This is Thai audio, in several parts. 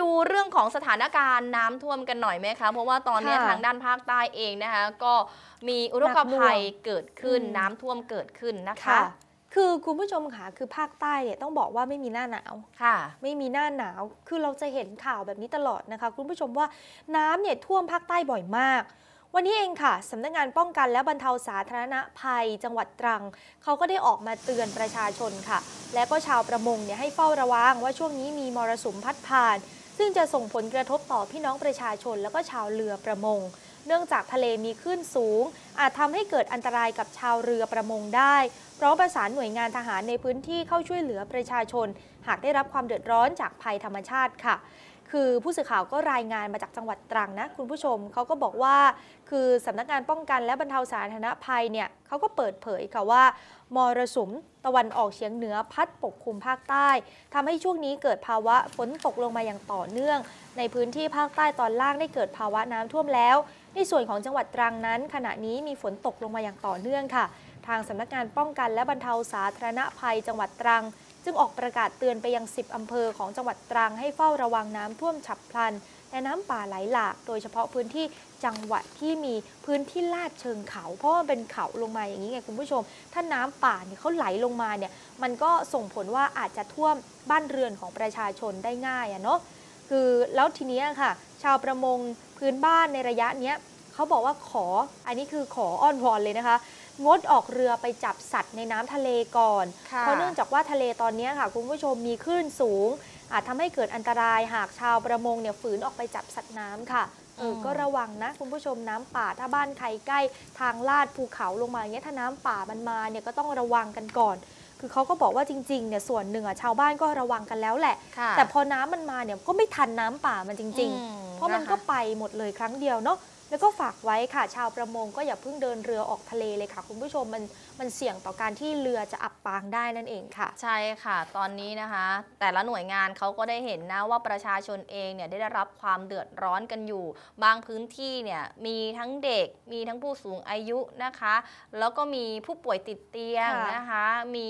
ดูเรื่องของสถานการณ์น้ำท่วมกันหน่อยไหมคะ เพราะว่าตอนนี้ค่ะทางด้านภาคใต้เองนะคะก็มีอุทกภัยเกิดขึ้นอืมน้ำท่วมเกิดขึ้นนะคะค่ะคือคุณผู้ชมค่ะคือภาคใต้เนี่ยต้องบอกว่าไม่มีหน้าหนาวค่ะ ไม่มีหน้าหนาวคือเราจะเห็นข่าวแบบนี้ตลอดนะคะ คุณผู้ชมว่าน้ำเนี่ยท่วมภาคใต้บ่อยมาก วันนี้เองค่ะสำนักงานป้องกันและบรรเทาสาธารณภัย จังหวัดตรังเขาก็ได้ออกมาเตือนประชาชนค่ะ และก็ชาวประมงเนี่ยให้เฝ้าระวังว่าช่วงนี้มีมรสุมพัดผ่าน ซึ่งจะส่งผลกระทบต่อพี่น้องประชาชนแล้วก็ชาวเรือประมง เนื่องจากทะเลมีคลื่นสูง อาจทำให้เกิดอันตรายกับชาวเรือประมงได้พร้อมประสานหน่วยงานทหารในพื้นที่เข้าช่วยเหลือประชาชน หากได้รับความเดือดร้อนจากภัยธรรมชาติค่ะ คือผู้สื่อข่าวก็รายงานมาจากจังหวัดตรังนะคุณผู้ชมเขาก็บอกว่า คือสำนักงานป้องกันและบรรเทาสาธารณภัยเนี่ยเขาก็เปิดเผยค่ะว่ามรสุมตะวันออกเฉียงเหนือพัดปกคลุมภาคใต้ทำให้ช่วงนี้เกิดภาวะฝนตกลงมาอย่างต่อเนื่อง ในพื้นที่ภาคใต้ตอนล่างได้เกิดภาวะน้ำท่วมแล้ว ในส่วนของจังหวัดตรังนั้น ขณะนี้มีฝนตกลงมาอย่างต่อเนื่องค่ะ ทางสำนักงานป้องกันและบรรเทาสาธารณภัยจังหวัดตรัง จึงออกประกาศเตือนไปยัง 10 อำเภอของจังหวัดตรังให้เฝ้าระวังน้ำท่วมฉับพลัน และน้ำป่าไหลหลาก โดยเฉพาะพื้นที่จังหวัดที่มีพื้นที่ลาดเชิงเขา เพราะว่ามันเป็นเขาลงมาอย่างนี้ไงคุณผู้ชม ถ้าน้ำป่าเนี่ยเขาไหลลงมาเนี่ยมันก็ส่งผลว่าอาจจะท่วมบ้านเรือนของประชาชนได้ง่ายอะเนาะคือแล้วทีนี้ค่ะ ชาวประมงพื้นบ้านในระยะเนี้ยเขาบอกว่าขออันนี้คือขออ้อนวอนเลยนะคะงดออกเรือไปจับสัตว์ในน้ำทะเลก่อนค่ะเพราะเนื่องจากว่าทะเลตอนเนี้ยค่ะ คุณผู้ชมมีคลื่นสูง อาจทำให้เกิดอันตรายหากชาวประมงเนี่ยฝืนออกไปจับสัตว์น้ำค่ะเอออืมก็ระวังนะคุณผู้ชมน้ำป่าถ้าบ้านใครใกล้ทางลาดภูเขาลงมาอย่างเงี้ยถ้าน้ำป่ามันมาเนี่ยก็ต้องระวังกันก่อน คือเขาก็บอกว่าจริงๆเนี่ยส่วนหนึ่งอะชาวบ้านก็ระวังกันแล้วแหละค่ะแต่พอน้ำมันมาเนี่ยก็ไม่ทันน้ำป่ามันจริงอืๆเพราะมันก็คไปหมดเลยครั้งเดียวเนาะ แล้วก็ฝากไว้ค่ะ ชาวประมงก็อย่าเพิ่งเดินเรือออกทะเลเลยค่ะ คุณผู้ชมมันมันเสี่ยงต่อการที่เรือจะอับปางได้นั่นเองค่ะ ใช่ค่ะ ตอนนี้นะคะ แต่ละหน่วยงานเขาก็ได้เห็นนะว่าประชาชนเองเนี่ยได้รับความเดือดร้อนกันอยู่ บางพื้นที่เนี่ยมีทั้งเด็กมีทั้งผู้สูงอายุนะคะ แล้วก็มีผู้ป่วยติดเตียงค่ะนะคะ มี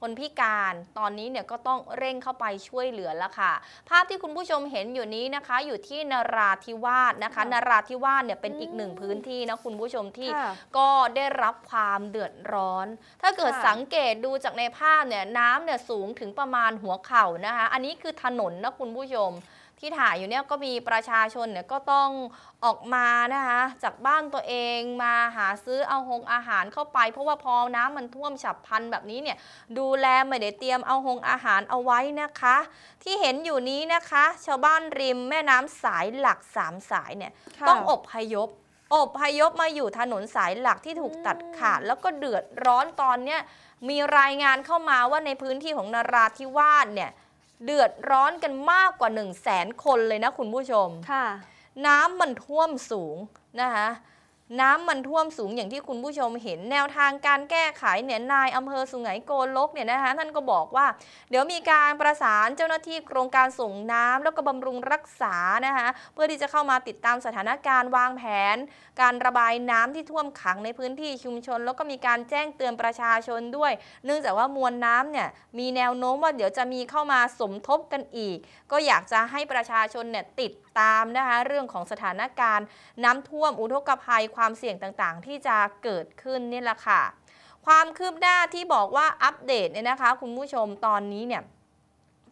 คนพิการตอนนี้เนี่ยก็ต้องเร่งเข้าไปช่วยเหลือแล้วค่ะ ภาพที่คุณผู้ชมเห็นอยู่นี้นะคะ อยู่ที่นราธิวาสนะคะค่ะนราธิวาสเนี่ยเป็นอีกอืมหนึ่งพื้นที่นะคุณผู้ชมที่ค่ะก็ได้รับความเดือดร้อน ถ้าเกิดค่ะสังเกตดูจากในภาพเนี่ยน้ำเนี่ยสูงถึงประมาณหัวเข่านะคะ อันนี้คือถนนนะคุณผู้ชม ที่ถ่ายอยู่เนี่ยก็มีประชาชนเนี่ยก็ต้องออกมานะคะจากบ้านตัวเองมาหาซื้อเอาหงอาหารเข้าไป เพราะว่าพอน้ำมันท่วมฉับพลันแบบนี้เนี่ยดูแลไม่ได้เตรียมเอาหงอาหารเอาไว้นะคะ ที่เห็นอยู่นี้นะคะ ชาวบ้านริมแม่น้ำสายหลักสามสายเนี่ยค่ะต้องอบพยพอบพยพมาอยู่ถนนสายหลักที่ถูกตัดขาด แล้วก็เดือดร้อนตอนเนี้ยมีรายงานเข้ามาว่าในพื้นที่ของนราธิวาสเนี่ย เดือดร้อนกันมากกว่า1 0 0 0 0แสนคนเลยนะคุณผู้ชมค่ะ น้ำมันท่วมสูงนะคะ น้ำมันท่วมสูงอย่างที่คุณผู้ชมเห็นแนวทางการแก้ไขเนี่ยนายอำเภอสุไหงโกลกเนี่ยนะคะท่านก็บอกว่า เดี๋ยวมีการประสานเจ้าหน้าที่โครงการส่งน้ำแล้วก็บำรุงรักษานะคะเพื่อที่จะเข้ามาติดตามสถานการณ์วางแผน การระบายน้ำที่ท่วมขังในพื้นที่ชุมชน แล้วก็มีการแจ้งเตือนประชาชนด้วย เนื่องจากว่ามวลน้ำเนี่ยมีแนวโน้มว่าเดี๋ยวจะมีเข้ามาสมทบกันอีก ก็อยากจะให้ประชาชนเนี่ยติด ตามนะคะเรื่องของสถานการณ์ น้ำท่วมอุทกภัยความเสี่ยงต่างๆ ที่จะเกิดขึ้นนี่แหละค่ะ ความคืบหน้าที่บอกว่าอัปเดตเนี่ยนะคะ คุณผู้ชมตอนนี้เนี่ย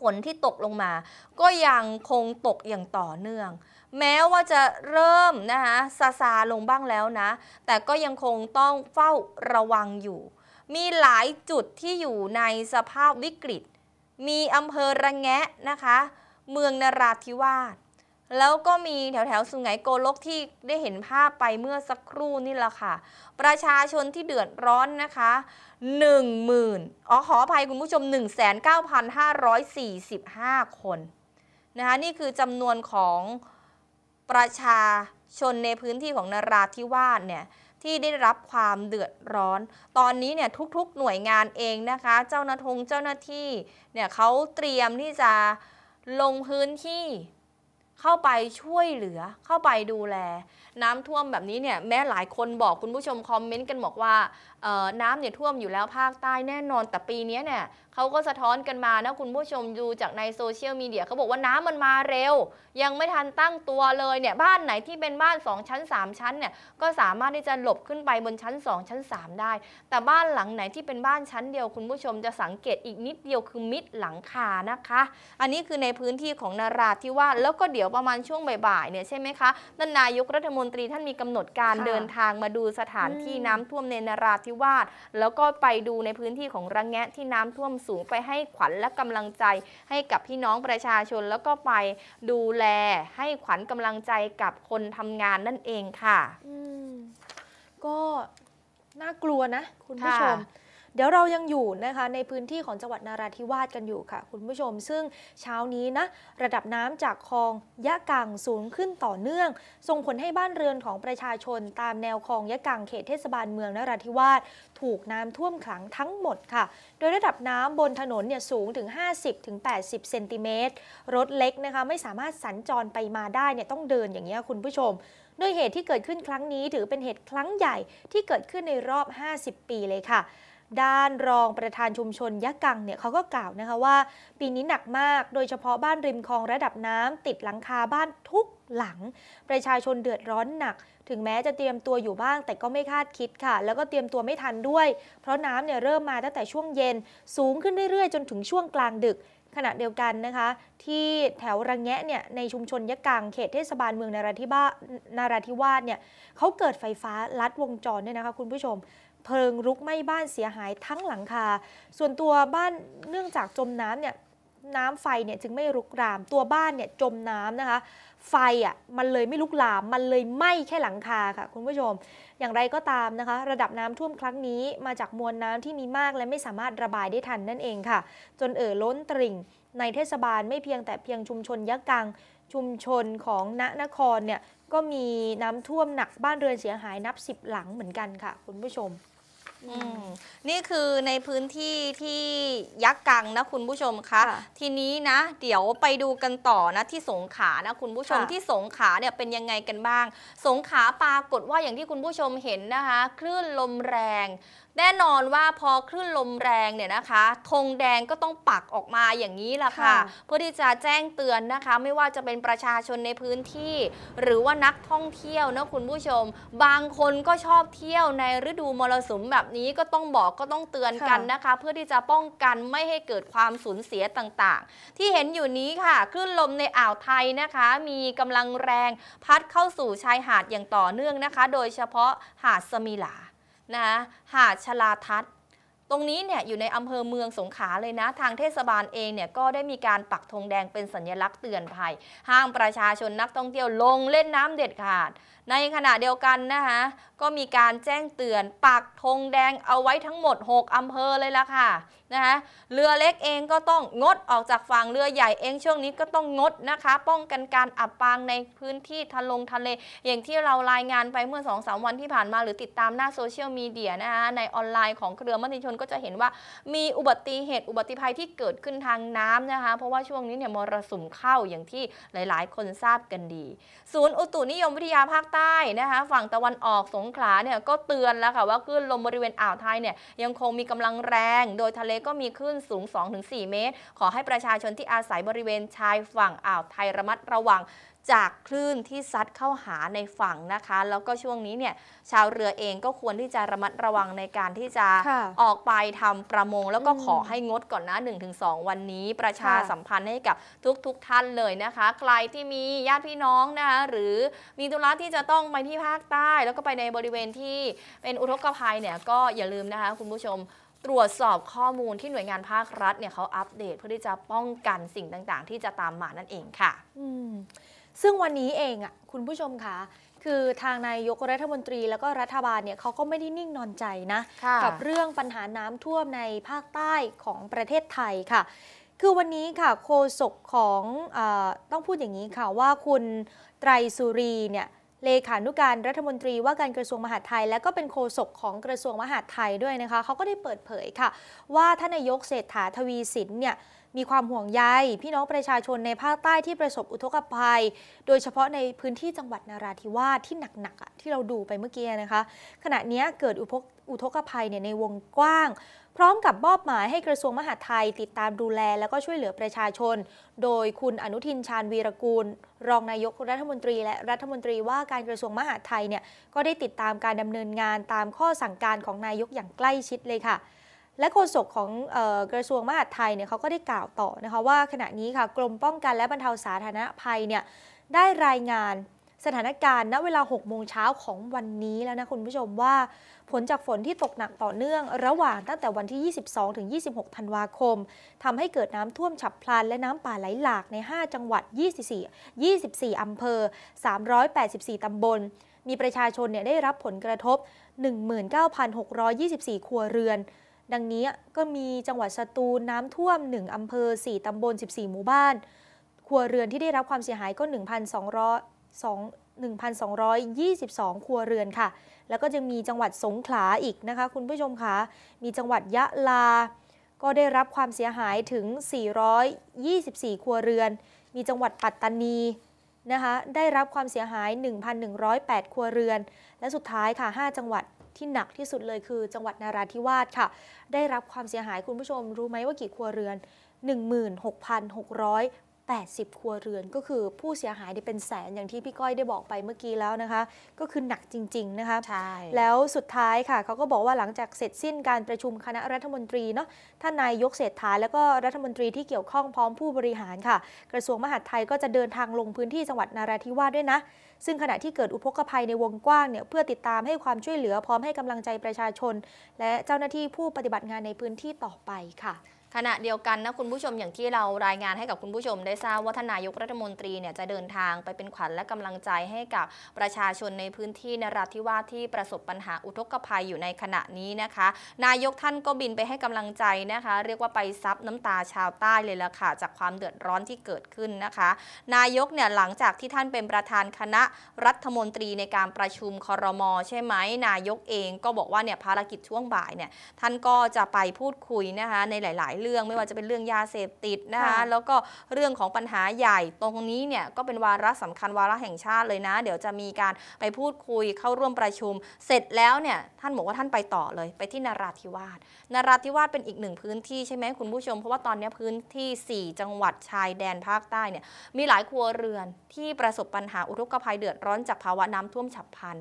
ฝนที่ตกลงมา ก็ยังคงตกอย่างต่อเนื่อง แม้ว่าจะเริ่มนะคะซาซาลงบ้างแล้วนะ แต่ก็ยังคงต้องเฝ้าระวังอยู่ มีหลายจุดที่อยู่ในสภาพวิกฤต มีอำเภอระแงะนะคะ เมืองนราธิวาส แล้วก็มีแถวแถวสุไหงโกลกที่ได้เห็นภาพไปเมื่อสักครู่นี่แหละค่ะ ประชาชนที่เดือดร้อนนะคะ1 0,000อ๋อขออภัยคุณผู้ชม 19,545 คนนะคะนี่คือจำนวนของประชาชนในพื้นที่ของนราธิวาสเนี่ยที่ได้รับความเดือดร้อน ตอนนี้เนี่ยทุกๆหน่วยงานเองนะคะ เจ้าหน้าทงเจ้าหน้าที่เนี่ยเขาเตรียมที่จะลงพื้นที่ เข้าไปช่วยเหลือเข้าไปดูแล น้ำท่วมแบบนี้เนี่ยแม้หลายคนบอกคุณผู้ชมคอมเมนต์กันบอกว่า น้ำเนี่ยท่วมอยู่แล้วภาคใต้แน่นอน แต่ปีเนี้ยเนี่ยเขาก็สะท้อนกันมานะคุณผู้ชมดูจากในโซเชียลมีเดียเขาบอกว่าน้ำมันมาเร็ว ยังไม่ทันตั้งตัวเลยเนี่ยบ้านไหนที่เป็นบ้าน 2 ชั้น 3 ชั้นเนี่ยก็สามารถที่จะหลบขึ้นไปบนชั้น 2 ชั้น 3 ได้ แต่บ้านหลังไหนที่เป็นบ้านชั้นเดียวคุณผู้ชมจะสังเกตอีกนิดเดียวคือมิดหลังคานะคะ อันนี้คือในพื้นที่ของนาราธิวาสแล้วก็เดี๋ยวประมาณช่วงบ่ายๆเนี่ยใช่ไหมคะท่านนายกรัฐมนตรีท่านมีกำหนดการค่ะเดินทางมาดูสถานที่อืมน้ำท่วมในนาราธิวาสแล้วก็ไปดูในพื้นที่ของระแงะที่น้ำท่วมสูงไปให้ขวัญและกำลังใจ ให้กับพี่น้องประชาชน แล้วก็ไปดูแลให้ขวัญกำลังใจกับคนทำงานนั่นเองค่ะอืมก็น่ากลัวนะ คุณผู้ชมค่ะ เดี๋ยวเรายังอยู่นะคะในพื้นที่ของจังหวัดนาราธิวาสกันอยู่ค่ะ คุณผู้ชม ซึ่งเช้านี้นะระดับน้ำจากคลองยะกังสูงขึ้นต่อเนื่อง ส่งผลให้บ้านเรือนของประชาชน ตามแนวคลองยะกังเขตเทศบาลเมืองนราธิวาสถูกน้ำท่วมขังทั้งหมดค่ะ โดยระดับน้ำบนถนนเนี่ยสูงถึง 50-80 เซนติเมตรรถเล็กนะคะไม่สามารถสัญจรไปมาได้เนี่ยต้องเดินอย่างนี้ยคุณผู้ชมโดยเหตุที่เกิดขึ้นครั้งนี้ถือเป็นเหตุครั้งใหญ่ที่เกิดขึ้นในรอบ 50 ปีเลยค่ะ ด้านรองประธานชุมชนยะกังเนี่ยเขาก็กล่าวนะคะว่า ปีนี้หนักมากโดยเฉพาะบ้านริมคลองระดับน้ำติดหลังคาบ้านทุกหลัง ประชาชนเดือดร้อนหนัก ถึงแม้จะเตรียมตัวอยู่บ้าง แต่ก็ไม่คาดคิดค่ะ แล้วก็เตรียมตัวไม่ทันด้วย เพราะน้ำเนี่ยเริ่มมาตั้งแต่ช่วงเย็น สูงขึ้นเรื่อยๆ จนถึงช่วงกลางดึกขณะเดียวกันนะคะที่แถวระแงะเนี่ยในชุมชนยะกังเขตเทศบาลเมืองนาราธิวาสนาราธิวาสเนี่ยเขาเกิดไฟฟ้าลัดวงจรเนี่ยนะคะคุณผู้ชม เพลิงรุกไหม้บ้านเสียหายทั้งหลังคา ส่วนตัวบ้านเนื่องจากจมน้ำเนี่ยน้ำไฟเนี่ยจึงไม่รุกราม ตัวบ้านเนี่ยจมน้ำนะคะ ไฟอะมันเลยไม่ลุกลาม มันเลยไหม้แค่หลังคาค่ะ คุณผู้ชม อย่างไรก็ตามนะคะ ระดับน้ำท่วมครั้งนี้มาจากมวลน้ำที่มีมากและไม่สามารถระบายได้ทันนั่นเองค่ะ จนเอ่อล้นตริ่ง ในเทศบาลไม่เพียงแต่เพียงชุมชนยะกัง ชุมชนของณนครเนี่ยก็มีน้ำท่วมหนักบ้านเรือนเสียหายนับสิบหลังเหมือนกันค่ะ คุณผู้ชม นี่คือในพื้นที่ที่ยักษ์กังนะคุณผู้ชมคะค่ะทีนี้นะ เดี๋ยวไปดูกันต่อนะที่สงขลานะคุณผู้ชมค่ะที่สงขลาเนี่ยเป็นยังไงกันบ้าง สงขลาปรากฏว่าอย่างที่คุณผู้ชมเห็นนะคะ คลื่นลมแรง แน่นอนว่าพอคลื่นลมแรงเนี่ยนะคะธงแดงก็ต้องปักออกมาอย่างนี้แหละค่ะค่ะ เพื่อที่จะแจ้งเตือนนะคะ ไม่ว่าจะเป็นประชาชนในพื้นที่ หรือว่านักท่องเที่ยวนะคุณผู้ชม บางคนก็ชอบเที่ยวในฤดูมรสุมแบบนี้ก็ต้องบอกก็ต้องเตือนกันค่ะนะคะ เพื่อที่จะป้องกันไม่ให้เกิดความสูญเสียต่างๆ ที่เห็นอยู่นี้ค่ะคลื่นลมในอ่าวไทยนะคะ มีกำลังแรงพัดเข้าสู่ชายหาดอย่างต่อเนื่องนะคะ โดยเฉพาะหาดสมิลา นะคะหาดชลาทัศน์ตรงนี้เนี่ยอยู่ในอำเภอเมืองสงขลาเลยนะ ทางเทศบาลเองเนี่ยก็ได้มีการปักธงแดงเป็นสัญลักษณ์เตือนภัย ห้ามประชาชนนักท่องเที่ยวลงเล่นน้ำเด็ดขาด ในขณะเดียวกันนะคะก็มีการแจ้งเตือนปักธงแดงเอาไว้ทั้งหมด 6อำเภอเลยละค่ะนะคะเรือเล็กเองก็ต้องงดออกจากฝั่งเรือใหญ่เองช่วงนี้ก็ต้องงดนะคะ ป้องกันการอับปางในพื้นที่ทะลงทะเล อย่างที่เรารายงานไปเมื่อ2อสวันที่ผ่านมา หรือติดตามหน้าโซเชียลมีเดียนะคะในออนไลน์ของเครือมติชนก็จะเห็นว่ามีอุบัติเหตุอุบัติภัยที่เกิดขึ้นทางน้ำนะคะ เพราะว่าช่วงนี้เนี่ยมรสุมเข้าอย่างที่หลาย ๆ คนทราบกันดี ศูนย์อุตุนิยมวิทยาภาคใต้นะคะฝั่งตะวันออกสงขลาเนี่ยก็เตือนแล้วค่ะว่าคลื่นลมบริเวณอ่าวไทยเนี่ยยังคงมีกำลังแรงโดยทะเลก็มีคลื่นสูง 2-4 เมตร ขอให้ประชาชนที่อาศัยบริเวณชายฝั่งอ่าวไทยระมัดระวังจากคลื่นที่ซัดเข้าหาในฝั่งนะคะ แล้วก็ช่วงนี้เนี่ยชาวเรือเองก็ควรที่จะระมัดระวังในการที่จะค่ะออกไปทำประมง แล้วก็อืมขอให้งดก่อนนะ 1-2 วันนี้ ประชาค่ะสัมพันธ์ให้กับทุกๆทท่านเลยนะคะ ใครที่มีญาติพี่น้องนะคะหรือมีธุระที่จะต้องไปที่ภาคใต้ แล้วก็ไปในบริเวณที่เป็นอุทกภัยเนี่ยก็อย่าลืมนะคะคุณผู้ชม ตรวจสอบข้อมูลที่หน่วยงานภาครัฐเนี่ยเขาอัปเดตเพื่อที่จะป้องกันสิ่งต่างๆ ที่จะตามมานั่นเองค่ะอืมซึ่งวันนี้เองอะคุณผู้ชมคะคือทางนายกรัฐมนตรีแล้วก็รัฐบาลเนี่ยเขาก็ไม่ได้นิ่งนอนใจนะค่ะกับเรื่องปัญหาน้ำท่วมในภาคใต้ของประเทศไทยค่ะ คือวันนี้ค่ะโฆษกของเออต้องพูดอย่างนี้ค่ะว่าคุณไตรสุรีเนี่ย เลขานุการรัฐมนตรีว่าการกระทรวงมหาดไทย และก็เป็นโฆษกของกระทรวงมหาดไทยด้วยนะคะเขาก็ได้เปิดเผยค่ะ ว่าท่านนายกเศรษฐาทวีสินเนี่ย มีความห่วงใยพี่น้องประชาชนในภาคใต้ที่ประสบอุทกภัย โดยเฉพาะในพื้นที่จังหวัดนาราธิวาสที่หนักๆอะที่เราดูไปเมื่อกี้นะคะ ขณะนี้เกิดอุทกอุทกภัยเนี่ยในวงกว้าง พร้อมกับมอบหมายให้กระทรวงมหาดไทย ติดตามดูแล แล้วก็ช่วยเหลือประชาชน โดยคุณอนุทินชาญวีรกูล รองนายกรัฐมนตรี และรัฐมนตรีว่าการกระทรวงมหาดไทยเนี่ยก็ได้ติดตามการดำเนินงานตามข้อสั่งการของนายกอย่างใกล้ชิดเลยค่ะ และโฆษกของออกระทรวงมหาดไทยเนี่ยเขาก็ได้กล่าวต่อนะคะว่าขณะนี้ค่ะกรมป้องกันและบรรเทาสาธารณภัยเนี่ยได้รายงานสถานการณ์ณเวลา 6 โมงเช้าของวันนี้แล้วนะคุณผู้ชมว่า ผลจากฝนที่ตกหนักต่อเนื่อง ระหว่างตั้งแต่วันที่ 22 ถึง 26 ธันวาคมทำให้เกิดน้ำท่วมฉับพลัน และน้ำป่าไหลหลากใน 5 จังหวัด 24 24อำเภอ 384ตำบล มีประชาชนเนี่ยได้รับผลกระทบ 19,624 ครัวเรือน ดังนี้ก็มีจังหวัดสตูลน้ำท่วม 1 อำเภอ 4 ตำบล 14 หมู่บ้าน ครัวเรือนที่ได้รับความเสียหายก็ 1,200 1,222 ครัวเรือนค่ะ แล้วก็จะมีจังหวัดสงขลาอีกนะคะ คุณผู้ชมคะมีจังหวัดยะลา ก็ได้รับความเสียหายถึง 424 ครัวเรือน มีจังหวัดปัตตานีนะคะ ได้รับความเสียหาย 1,108 ครัวเรือน และสุดท้ายค่ะ 5 จังหวัด ที่หนักที่สุดเลยคือ จังหวัดนาราธิวาสค่ะ ได้รับความเสียหายคุณผู้ชม รู้ไหมว่ากี่ครัวเรือน 16,680 ครัวเรือนก็คือผู้เสียหายได้เป็นแสนอย่างที่พี่ก้อยได้บอกไปเมื่อกี้แล้วนะคะ ก็คือหนักจริง ๆ นะคะใช่แล้วสุดท้ายค่ะเขาก็บอกว่าหลังจากเสร็จสิ้นการประชุมคณะรัฐมนตรีเนาะท่านนายกเศรษฐาแล้วก็รัฐมนตรีที่เกี่ยวข้องพร้อมผู้บริหารค่ะ กระทรวงมหาดไทยก็จะเดินทางลงพื้นที่จังหวัดนาราธิวาสด้วยนะ ซึ่งขณะที่เกิดอุทกภัยในวงกว้างเนี่ยเพื่อติดตามให้ความช่วยเหลือพร้อมให้กำลังใจประชาชน และเจ้าหน้าที่ผู้ปฏิบัติงานในพื้นที่ต่อไปค่ะ ขณะเดียวกันนะคุณผู้ชมอย่างที่เรารายงานให้กับคุณผู้ชมได้ทราบว่าทนายกรัฐมนตรีเนี่ยจะเดินทางไปเป็นขวัญและกำลังใจให้กับประชาชนในพื้นที่นราธิวาสที่ประสบปัญหาอุทกภัยอยู่ในขณะนี้นะคะ นายกท่านก็บินไปให้กำลังใจนะคะ เรียกว่าไปซับน้ำตาชาวใต้เลยละค่ะจากความเดือดร้อนที่เกิดขึ้นนะคะ นายกเนี่ยหลังจากที่ท่านเป็นประธานคณะรัฐมนตรีในการประชุมคอรมอใช่ไหมนายกเองก็บอกว่าเนี่ยภารกิจช่วงบ่ายเนี่ยท่านก็จะไปพูดคุยนะคะในหลาย ๆเรื่องไม่ว่าจะเป็นเรื่องยาเสพติดนะคะค่ะแล้วก็เรื่องของปัญหาใหญ่ตรงนี้เนี่ยก็เป็นวาระสำคัญวาระแห่งชาติเลยนะ เดี๋ยวจะมีการไปพูดคุยเข้าร่วมประชุม เสร็จแล้วเนี่ยท่านบอกว่าท่านไปต่อเลย ไปที่นราธิวาสนราธิวาสเป็นอีกหนึ่งพื้นที่ใช่ไหมคุณผู้ชม เพราะว่าตอนนี้พื้นที่ 4 จังหวัดชายแดนภาคใต้เนี่ยมีหลายครัวเรือนที่ประสบปัญหาอุทกภัยเดือดร้อนจากภาวะน้ำท่วมฉับพลัน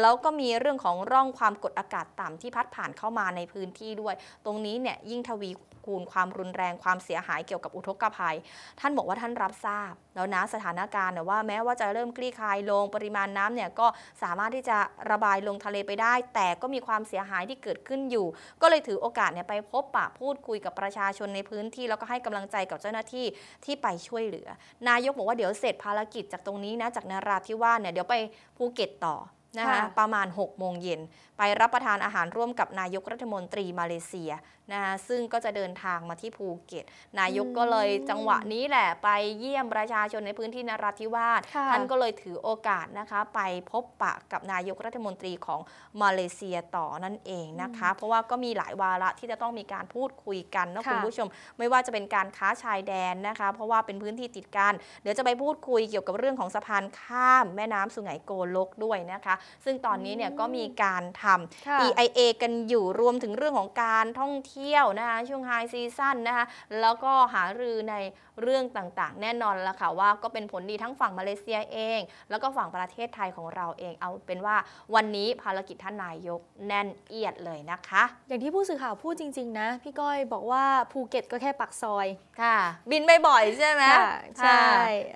แล้วก็มีเรื่องของร่องความกดอากาศต่ำที่พัดผ่านเข้ามาในพื้นที่ด้วย ตรงนี้เนี่ยยิ่งทวีคูณความรุนแรงความเสียหายเกี่ยวกับอุทกภัย ท่านบอกว่าท่านรับทราบ แล้วนะสถานการณ์เนี่ยว่าแม้ว่าจะเริ่มคลี่คลายลงปริมาณน้ำเนี่ยก็สามารถที่จะระบายลงทะเลไปได้ แต่ก็มีความเสียหายที่เกิดขึ้นอยู่ ก็เลยถือโอกาสเนี่ยไปพบปะพูดคุยกับประชาชนในพื้นที่ แล้วก็ให้กำลังใจกับเจ้าหน้าที่ที่ไปช่วยเหลือ นายกบอกว่าเดี๋ยวเสร็จภารกิจจากตรงนี้นะจากนาราธิวาสเนี่ยเดี๋ยวไปภูเก็ตต่อนะคะค่ะประมาณ6โมงเย็นไปรับประทานอาหารร่วมกับนายกรัฐมนตรีมาเลเซีย นะคะซึ่งก็จะเดินทางมาที่ภูเก็ต นายกก็เลยจังหวะนี้แหละไปเยี่ยมประชาชนในพื้นที่นราธิวาสค่ะท่านก็เลยถือโอกาสนะคะไปพบปะกับนายกรัฐมนตรีของมาเลเซียต่อนั่นเองนะคะ เพราะว่าก็มีหลายวาระที่จะต้องมีการพูดคุยกันนะค่ะคุณผู้ชม ไม่ว่าจะเป็นการค้าชายแดนนะคะ เพราะว่าเป็นพื้นที่ติดกัน เดี๋ยวจะไปพูดคุยเกี่ยวกับเรื่องของสะพานข้ามแม่น้ำสุไหงโกลกด้วยนะคะ ซึ่งตอนนี้เนี่ยก็มีการทำค่ะ EIA กันอยู่รวมถึงเรื่องของการท่องเที่ยวนะคะช่วงไฮซีซั่นนะคะแล้วก็หารือในเรื่องต่างๆ แน่นอนละค่ะว่าก็เป็นผลดีทั้งฝั่งมาเลเซียเอง แล้วก็ฝั่งประเทศไทยของเราเอง เอาเป็นว่าวันนี้ภารกิจท่านนายกแน่นเอียดเลยนะคะ อย่างที่ผู้สื่อข่าวพูดจริง ๆ นะ พี่ก้อยบอกว่าภูเก็ตก็แค่ปักซอยค่ะ บินบ่อยๆใช่ไหมค่ะใช่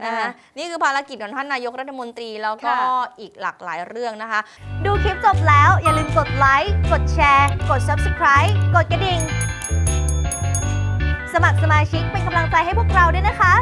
ค่ะนะคะอ่านี่คือภารกิจของท่านนายกรัฐมนตรีแล้วก็ค่ะอีกหลากหลายเรื่องนะคะ ดูคลิปจบแล้วอย่าลืมกดไลค์กดแชร์ กด Subscribe กดกระดิ่ง สมัครสมาชิกเป็นกำลังใจให้พวกเราด้วยนะคะ